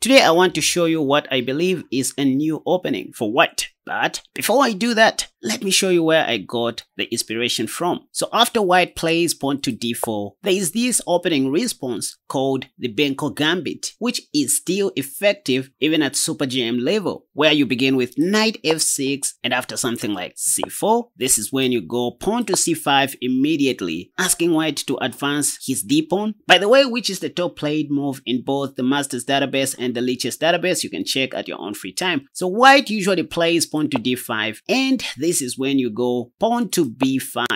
Today I want to show you what I believe is a new opening for white. But before I do that, let me show you where I got the inspiration from. So after white plays pawn to d4, there is this opening response called the Benko Gambit, which is still effective even at Super GM level, where you begin with knight f6 and after something like c4, this is when you go pawn to c5 immediately, asking white to advance his d-pawn. By the way, which is the top played move in both the Masters database and the Lichess database, you can check at your own free time. So white usually plays pawn pawn to d5 and this is when you go pawn to b5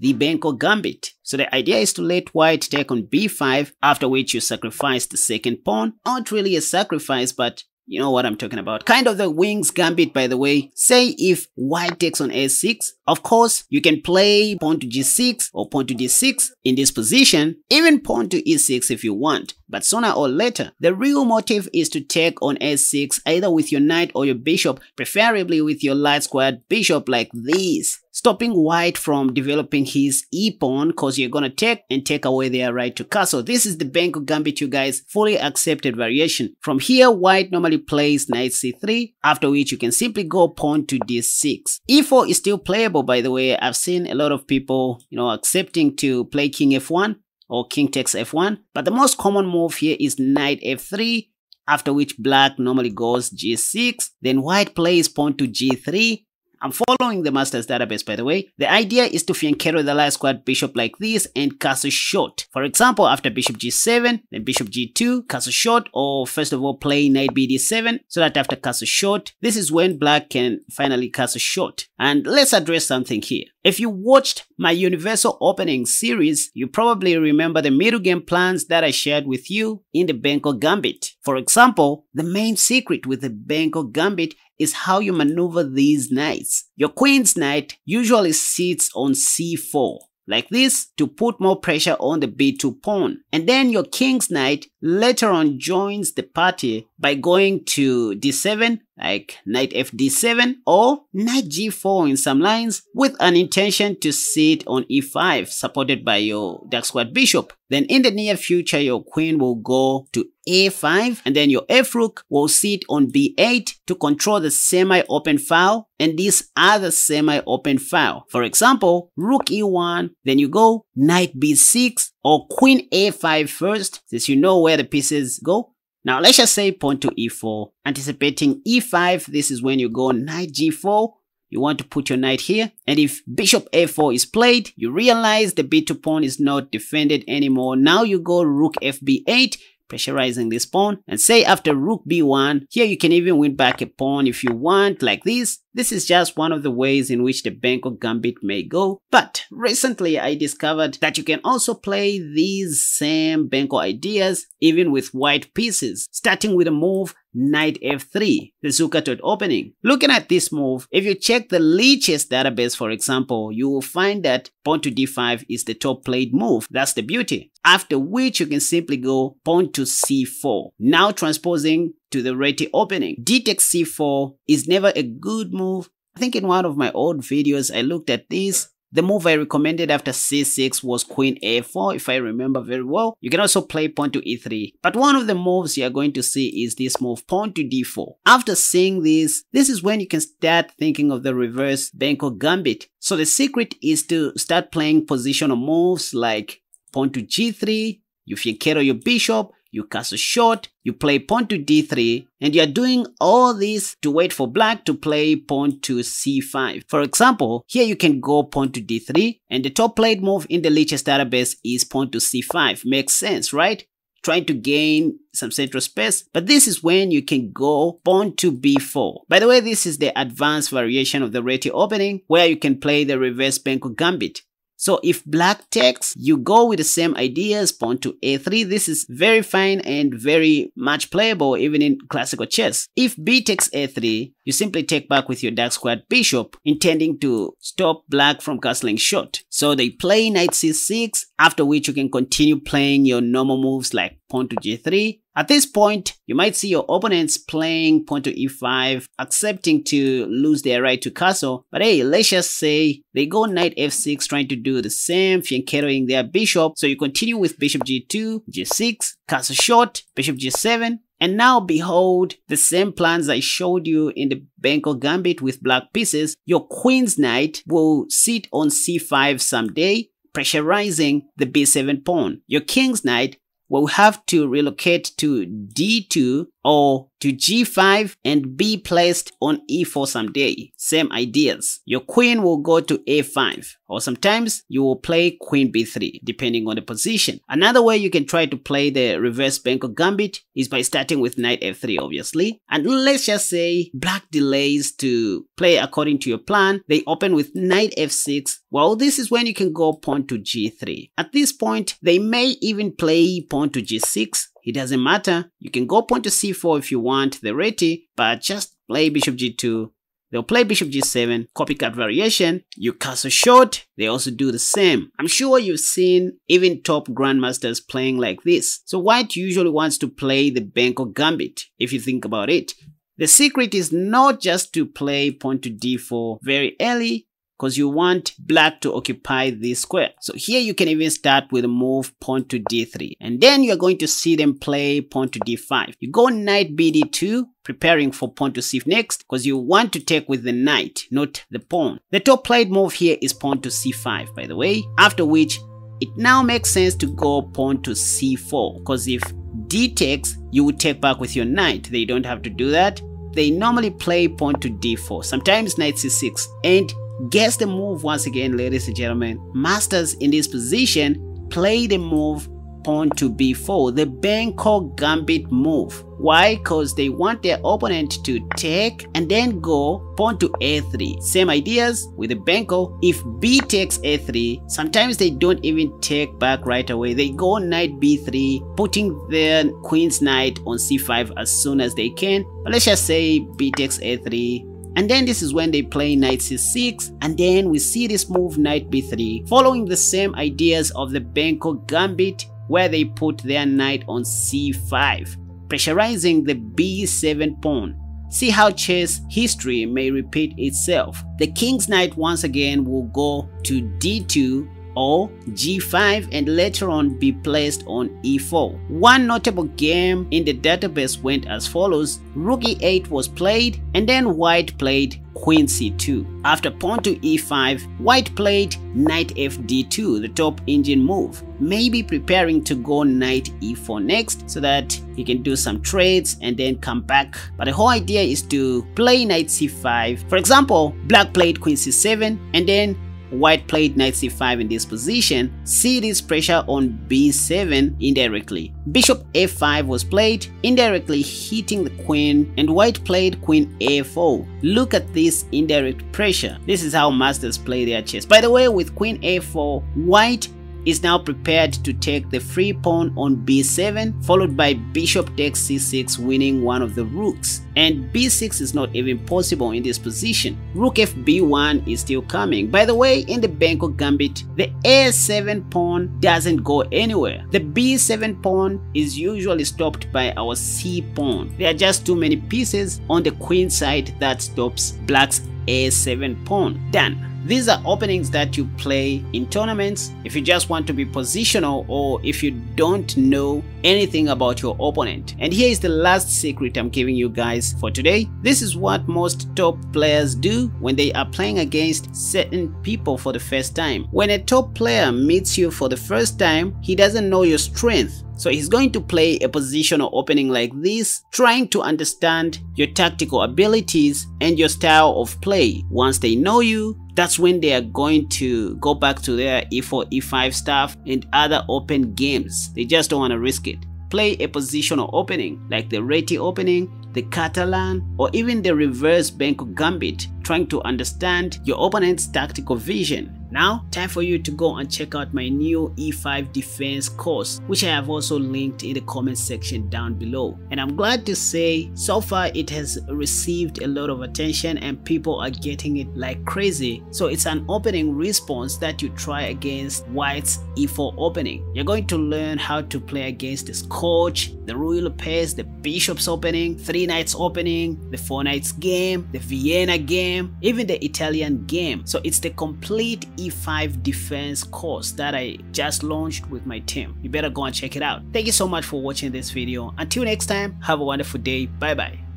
the Benko gambit so the idea is to let white take on b5 after which you sacrifice the second pawn not really a sacrifice but you know what I'm talking about. Kind of the wings gambit, by the way. Say if white takes on a6, of course, you can play pawn to g6 or pawn to d6 in this position, even pawn to e6 if you want. But sooner or later, the real motive is to take on a6 either with your knight or your bishop, preferably with your light squared bishop like this stopping white from developing his e-pawn because you're gonna take and take away their right to castle. This is the Benko Gambit, you guys, fully accepted variation. From here, white normally plays knight c3, after which you can simply go pawn to d6. e4 is still playable, by the way. I've seen a lot of people, you know, accepting to play king f1, or king takes f1. But the most common move here is knight f3, after which black normally goes g6, then white plays pawn to g3, I'm following the master's database by the way. The idea is to fianchetto the light squared bishop like this and castle short. For example, after bishop g7, then bishop g2, castle short, or first of all play knight bd7, so that after castle short, this is when black can finally castle short. And let's address something here. If you watched my universal opening series, you probably remember the middle game plans that I shared with you in the Benko Gambit. For example, the main secret with the Benko Gambit is how you maneuver these knights. Your queen's knight usually sits on c4 like this to put more pressure on the b2 pawn. And then your king's knight later on joins the party by going to d7 like knight fd7 or knight g4 in some lines with an intention to sit on e5 supported by your dark squared bishop. Then in the near future your queen will go to a5 and then your f rook will sit on b8 to control the semi-open file and this other semi-open file. For example, rook e1, then you go knight b6 or queen a5 first since you know where the pieces go now let's just say pawn to e4, anticipating e5, this is when you go knight g4, you want to put your knight here, and if bishop a4 is played, you realize the b2 pawn is not defended anymore. Now you go rook fb8, pressurizing this pawn, and say after rook b1, here you can even win back a pawn if you want, like this, this is just one of the ways in which the Benko Gambit may go, but recently I discovered that you can also play these same Benko ideas even with white pieces, starting with a move knight f3, the Zukertort opening. Looking at this move, if you check the Lichess database for example, you will find that pawn to d5 is the top played move, that's the beauty. After which you can simply go pawn to c4, now transposing to the Reti opening. d takes c4 is never a good move. I think in one of my old videos I looked at this. The move I recommended after c6 was queen a4 if I remember very well. You can also play pawn to e3. But one of the moves you are going to see is this move pawn to d4. After seeing this, this is when you can start thinking of the reverse Benko gambit. So the secret is to start playing positional moves like pawn to g3, you fianchetto your bishop, you castle short, you play pawn to d3, and you're doing all this to wait for black to play pawn to c5. For example, here you can go pawn to d3, and the top played move in the Lichess database is pawn to c5. Makes sense, right? Trying to gain some central space, but this is when you can go pawn to b4. By the way, this is the advanced variation of the Reti opening, where you can play the reverse Benko gambit. So if black takes, you go with the same ideas, pawn to a3. This is very fine and very much playable even in classical chess. If b takes a3, you simply take back with your dark squared bishop, intending to stop black from castling short. So they play knight c6, after which you can continue playing your normal moves like pawn to g3, at this point, you might see your opponents playing pawn to e5, accepting to lose their right to castle, but hey, let's just say they go knight f6 trying to do the same, fianchettoing their bishop, so you continue with bishop g2, g6, castle short, bishop g7, And now behold the same plans I showed you in the Benko Gambit with black pieces. Your Queen's Knight will sit on c5 someday, pressurizing the b7 pawn. Your King's Knight will have to relocate to d2 or to g5 and be placed on e4 someday. Same ideas. Your queen will go to a5 or sometimes you will play queen b3 depending on the position. Another way you can try to play the reverse Benko gambit is by starting with knight f3 obviously. And let's just say black delays to play according to your plan. They open with knight f6. Well, this is when you can go pawn to g3. At this point, they may even play pawn to g6 it doesn't matter. You can go pawn to c4 if you want the reti, but just play bishop g2. They'll play bishop g7, copycat variation, you castle short, they also do the same. I'm sure you've seen even top grandmasters playing like this. So white usually wants to play the Benko gambit, if you think about it. The secret is not just to play pawn to d4 very early, because you want black to occupy this square. So here you can even start with a move pawn to d3 and then you're going to see them play pawn to d5. You go knight bd2 preparing for pawn to c next because you want to take with the knight, not the pawn. The top played move here is pawn to c5 by the way, after which it now makes sense to go pawn to c4 because if d takes, you would take back with your knight. They don't have to do that. They normally play pawn to d4, sometimes knight c6 and Guess the move once again, ladies and gentlemen. Masters in this position play the move pawn to b4, the Benko Gambit move. Why? Because they want their opponent to take and then go pawn to a3. Same ideas with the Benko. If b takes a3, sometimes they don't even take back right away. They go knight b3, putting their queen's knight on c5 as soon as they can. But let's just say b takes a3, and then this is when they play knight c6 and then we see this move knight b3 following the same ideas of the Benko gambit where they put their knight on c5 pressurizing the b7 pawn. See how chess history may repeat itself. The king's knight once again will go to d2 or g5 and later on be placed on e4. One notable game in the database went as follows. Rook e8 was played and then white played queen c2. After pawn to e5, white played knight fd2, the top Indian move, maybe preparing to go knight e4 next so that he can do some trades and then come back. But the whole idea is to play knight c5. For example, black played queen c7 and then White played knight c5 in this position, see this pressure on b7 indirectly. Bishop a5 was played, indirectly hitting the queen, and white played queen a4. Look at this indirect pressure. This is how masters play their chess. By the way, with queen a4, white is now prepared to take the free pawn on b7 followed by bishop takes c6 winning one of the rooks. And b6 is not even possible in this position. Rook f b1 is still coming. By the way in the Benko gambit the a7 pawn doesn't go anywhere. The b7 pawn is usually stopped by our c pawn. There are just too many pieces on the queen side that stops black's a7 pawn done these are openings that you play in tournaments if you just want to be positional or if you don't know anything about your opponent. And here is the last secret I'm giving you guys for today. This is what most top players do when they are playing against certain people for the first time. When a top player meets you for the first time, he doesn't know your strength. So he's going to play a positional opening like this, trying to understand your tactical abilities and your style of play. Once they know you, that's when they are going to go back to their e4, e5 stuff and other open games. They just don't want to risk it. Play a positional opening like the Reti opening, the Catalan, or even the reverse Benko Gambit, trying to understand your opponent's tactical vision now, time for you to go and check out my new E5 defense course, which I have also linked in the comment section down below. And I'm glad to say, so far it has received a lot of attention and people are getting it like crazy. So it's an opening response that you try against White's E4 opening. You're going to learn how to play against the Scotch, the Ruy Lopez, the Bishop's opening, Three Knights opening, the Four Knights game, the Vienna game, game, even the Italian game. So it's the complete E5 defense course that I just launched with my team. You better go and check it out. Thank you so much for watching this video. Until next time, have a wonderful day. Bye bye.